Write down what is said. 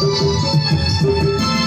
Música